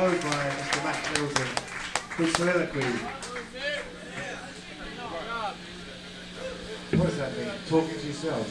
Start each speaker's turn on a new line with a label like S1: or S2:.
S1: Composed by Mr. Matt Middleton, his soliloquy. What does that mean? Talking to yourself?